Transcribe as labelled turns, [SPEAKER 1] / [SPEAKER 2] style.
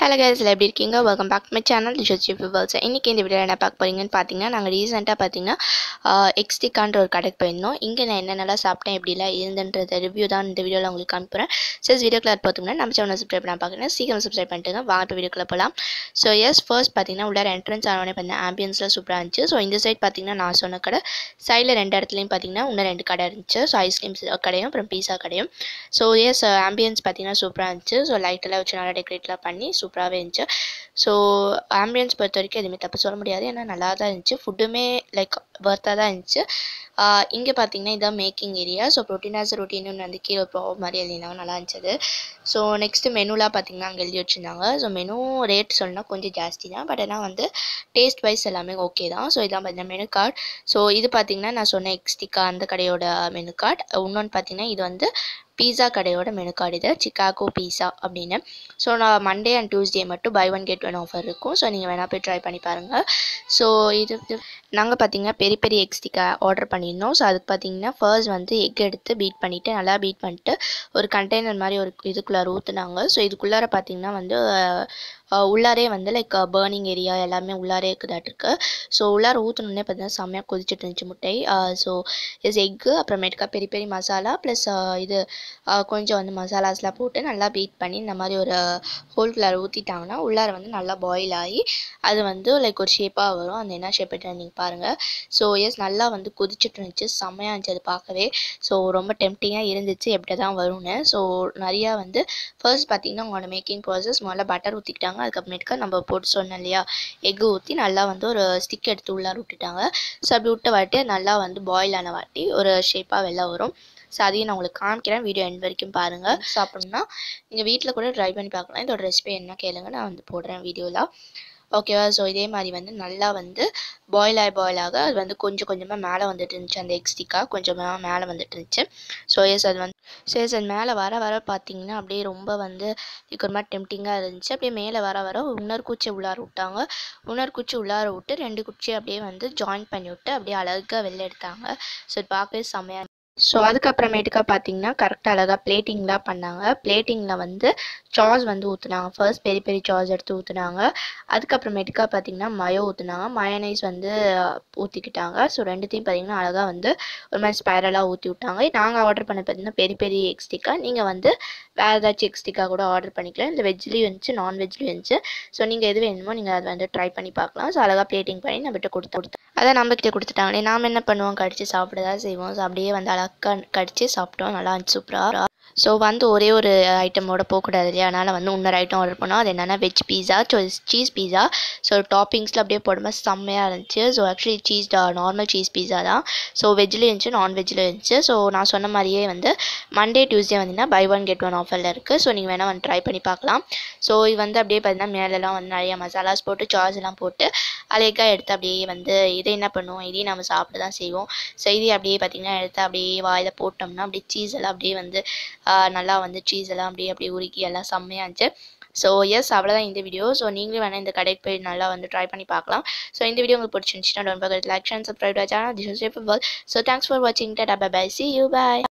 [SPEAKER 1] Hello guys எப்படி இருக்கீங்க? Welcome back my channel dishes chip இன்றைக்கி இந்த வீடியோவில் என்ன பார்க்க போகிறீங்கன்னு பார்த்தீங்கன்னா நாங்கள் ரீசெண்டாக பார்த்தீங்கன்னா எக்ஸ்டிக்கான்ற ஒரு கடைக்கு போயிருந்தோம். இங்கே நான் என்னென்னலாம் சாப்பிட்டேன் எப்படிலாம் இருந்துன்றது ரிவ்யூ தான் இந்த வீடியோவில் உங்களுக்கு அனுப்புகிறேன் சரி வீடியோ பார்த்தோம்னா நம்ம சேனல் சப்ஸ்கிரைப் பண்ண பார்க்குறேன் சீக்கிரம் சப்ஸ்கிரைப் பண்ணிட்டுங்க வாங்க. இப்போ வீடியோக்குள்ள போகலாம் ஸோ எஸ் ஃபர்ஸ்ட் பார்த்தீங்கன்னா உள்ள என்ட்ரன்ஸ் ஆனவனே பார்த்தீங்கன்னா ஆம்பியன்ஸில் சூப்பராக இருந்துச்சு. ஸோ இந்த சைட் பார்த்தீங்கன்னா நான் சொன்ன கடை. சைடில் ரெண்டு இடத்துலையும் பார்த்தீங்கன்னா இன்னும் ரெண்டு கடை இருந்துச்சு. ஸோ ஐஸ்கிரீம் கடையும் அப்புறம் பீஸா கடையும். ஸோ எஸ் ஆம்பியன்ஸ் பார்த்தீங்கன்னா சூப்பராக இருந்துச்சு. ஸோ லைட்டெல்லாம் வச்சு நல்லா டெக்கரேட்லாம் பண்ணி சூப்பராகவே இருந்துச்சு. ஸோ ஆம்பியன்ஸ் பொறுத்த வரைக்கும் எதுவுமே தப்பு சொல்ல முடியாது. ஏன்னா நல்லா தான் இருந்துச்சு. ஃபுட்டுமே லைக் ஒர்த்தாக தான் இருந்துச்சு இங்கே பார்த்தீங்கன்னா இதான் மேக்கிங் ஏரியா ஸோ ப்ரோட்டீனாஸ் ரொட்டீனு வந்து கீழே ப்ரோ மாதிரி எழுதினாங்க நல்லா இருந்துச்சு ஸோ நெக்ஸ்ட்டு மெனுலாம் பார்த்தீங்கன்னா அங்கே எழுதி வச்சுருந்தாங்க. ஸோ மெனு ரேட் சொன்னால் கொஞ்சம் ஜாஸ்தி தான் பட் ஆனால் வந்து டேஸ்ட் வைஸ் எல்லாமே ஓகே தான். ஸோ இதான் பார்த்தீங்கன்னா மெனு கார்டு ஸோ இது பார்த்தீங்கன்னா நான் சொன்ன எக்ஸ்டிக்கா அந்த கடையோட மெனு கார்டு இன்னொன்று பார்த்தீங்கன்னா இது வந்து பீஸா கடையோட மெனு கார்டு இது சிக்காகோ பீஸா அப்படின்னு. ஸோ நான் மண்டே அண்ட் டியூஸ்டே மட்டும் buy one get one offer இருக்கும். ஸோ நீங்கள் வேணால் போய் ட்ரை பண்ணி பாருங்கள் ஸோ இது நாங்கள் பார்த்தீங்கன்னா பெரிய பெரிய எக்ஸ்டிக்கா ஆர்டர் பண்ணியிருந்தோம். ஸோ அதுக்கு பார்த்தீங்கன்னா ஃபர்ஸ்ட் வந்து எக் எடுத்து பீட் பண்ணிவிட்டு நல்லா பீட் பண்ணிட்டு ஒரு கண்டெய்னர் மாதிரி ஒரு இதுக்குள்ளார ஊற்றுனாங்க ஸோ இதுக்குள்ளார பார்த்தீங்கன்னா வந்து உள்ளாரே வந்து லைக் பேர்னிங் ஏரியா எல்லாமே உள்ளாரே இருக்குதாட்டிருக்கு. ஸோ உள்ளார ஊற்றணுன்னே பார்த்தீங்கன்னா செம்மையாக கொதிச்சுட்டு இருந்துச்சு முட்டை. ஸோ இஸ் எக்கு அப்புறமேட்டுக்கா பெரிய பெரிய மசாலா ப்ளஸ் இது கொஞ்சம் வந்து மசாலாஸ்லாம் போட்டு நல்லா பீட் பண்ணி இந்த மாதிரி ஒரு ஹோல்குள்ளார ஊற்றிட்டாங்கன்னா உள்ளார வந்து நல்லா பாயில் ஆகி அது வந்து லைக் ஒரு ஷேப்பாக வரும். அந்த என்ன ஷேப் நீங்கள் பாருங்கள் ஸோ எஸ் நல்லா வந்து கொதிச்சுட்டு இருந்துச்சு. செம்மையாக இருந்துச்சு அது பார்க்கவே. ஸோ ரொம்ப டெம்டிங்காக இருந்துச்சு. எப்படி தான் வரும்னு. ஸோ நிறையா வந்து ஃபர்ஸ்ட் பார்த்தீங்கன்னா உங்களோட மேக்கிங் ப்ராசஸ் முதல்ல பட்டர் ஊற்றிக்கிட்டாங்க அதுக்கப்புறமேட்டுக்கா நம்ம போட்டு சொன்னோம் இல்லையா? எக்கு ஊற்றி நல்லா வந்து ஒரு ஸ்டிக் எடுத்து உள்ளார விட்டுட்டாங்க. ஸோ அப்படி விட்ட வாட்டி நல்லா வந்து பாயில் ஆன வாட்டி ஒரு ஷேப்பாக வெளில வரும். ஸோ அதையும் நான் உங்களுக்கு காமிக்கிறேன். வீடியோ எண்ட் வரைக்கும் பாருங்கள் சாப்பிட்ணுன்னா நீங்கள் வீட்டில் கூட ட்ரை பண்ணி பார்க்கலாம். இதோட ரெசிபி என்ன கேளுங்க. நான் வந்து போடுறேன் வீடியோவில் ஓகேவா ஸோ இதே மாதிரி வந்து நல்லா வந்து பாயில் ஆகி பாயில் ஆக அது வந்து கொஞ்சம் கொஞ்சமாக மேலே வந்துட்டு இருந்துச்சு அந்த எக்ஸ்டிக்காக கொஞ்சமாக மேலே வந்துட்டு இருந்துச்சு. ஸோ எஸ் அது வந்து ஸோ எஸ் அது மேலே வர வர பார்த்தீங்கன்னா அப்படியே ரொம்ப வந்து இதுக்கு ஒரு மாதிரி டெம்டிங்காக இருந்துச்சு. அப்படியே மேலே வர வர உணர் குச்சி உள்ளார விட்டாங்க. உணர் குச்சி உள்ளார விட்டு ரெண்டு குச்சி அப்படியே வந்து ஜாயின் பண்ணி விட்டு அப்படியே அழகாக வெளில எடுத்தாங்க. ஸோ பார்க்கவே செம்மையாக ஸோ அதுக்கப்புறமேட்டுக்கா பார்த்தீங்கன்னா கரெக்டாக அழகாக பிளேட்டிங்லாம் பண்ணாங்க. பிளேட்டிங்கில் வந்து சாஸ் வந்து ஊற்றுனாங்க ஃபர்ஸ்ட் பெரிய பெரிய சாஸ் எடுத்து ஊற்றுனாங்க அதுக்கப்புறமேட்டுக்கா பார்த்தீங்கன்னா மயோ ஊற்றுனாங்க மயனைஸ் வந்து ஊற்றிக்கிட்டாங்க ஸோ ரெண்டுத்தையும் பார்த்தீங்கன்னா அழகாக வந்து ஒரு மாதிரி ஸ்பைரலாக ஊற்றி விட்டாங்க. நாங்கள் ஆர்டர் பண்ண பார்த்தீங்கன்னா பெரிய பெரிய எக்ஸ்டிக்கா நீங்கள் வந்து வேறு ஏதாச்சும் எக்ஸ்டிக்கா கூட ஆர்டர் பண்ணிக்கலாம். இந்த வெஜ்லேயும் இருந்துச்சு நான்வெஜ்லேயும் இருந்துச்சு. ஸோ நீங்கள் எது வேணுமோ நீங்கள் அதை வந்து ட்ரை பண்ணி பார்க்கலாம். ஸோ அழகாக பிளேட்டிங் பண்ணி நம்மகிட்ட கொடுத்து கொடுத்து அதை நம்மக்கிட்ட கொடுத்துட்டாங்களே நாம் என்ன பண்ணுவோம்? கடித்து சாப்பிட தான் செய்வோம். ஸோ அப்படியே வந்து அழகாக கடித்து சாப்பிட்டோம். நல்லா இருந்துச்சு சூப்பராக ஸோ வந்து ஒரே ஒரு ஐட்டமோட போகக்கூடாது இல்லையா? அதனால் வந்து இன்னொரு ஐட்டம் ஆர்டர் பண்ணோம். அது என்னென்னா veg pizza so cheese pizza so டாப்பிங்ஸில் அப்படியே போடும்போது செம்மையாக இருந்துச்சு. So actually cheese normal cheese pizza தான். ஸோ வெஜ்லேயும் இருந்துச்சு நான்வெஜ்லேயும் இருந்துச்சு. ஸோ நான் சொன்ன மாதிரியே வந்து மண்டே டியூஸ்டே வந்தீங்கன்னா பை ஒன் கெட் ஒன் ஆஃபரில் இருக்குது ஸோ நீங்கள் வேணால் வந்து ட்ரை பண்ணி பார்க்கலாம். ஸோ இது வந்து அப்படியே பார்த்தீங்கன்னா மேலெலாம் வந்து நிறைய மசாலாஸ் போட்டு சாஸ் எல்லாம் போட்டு அழகாக எடுத்து அப்படியே வந்து இதை என்ன பண்ணுவோம்? இதையும் நம்ம சாப்பிட தான் செய்வோம். ஸோ இதையும் அப்படியே பார்த்திங்கன்னா எடுத்து அப்படியே வாயில் போட்டோம்னா அப்படியே சீஸ் எல்லாம் அப்படியே வந்து நல்லா வந்து சீஸ் எல்லாம் அப்படியே அப்படியே உருக்கி எல்லாம் செம்மையாக இருந்துச்சு. ஸோ எஸ் அவ்வளோதான் இந்த வீடியோ ஸோ நீங்களும் வேணால் இந்த கடைக்கு போய் நல்லா வந்து ட்ரை பண்ணி பார்க்கலாம். ஸோ இந்த வீடியோ உங்களுக்கு பிடிச்சிருந்துச்சுன்னா don't forget like and subscribe channel this is so thanks for வாட்சிங் tata bye bye see you bye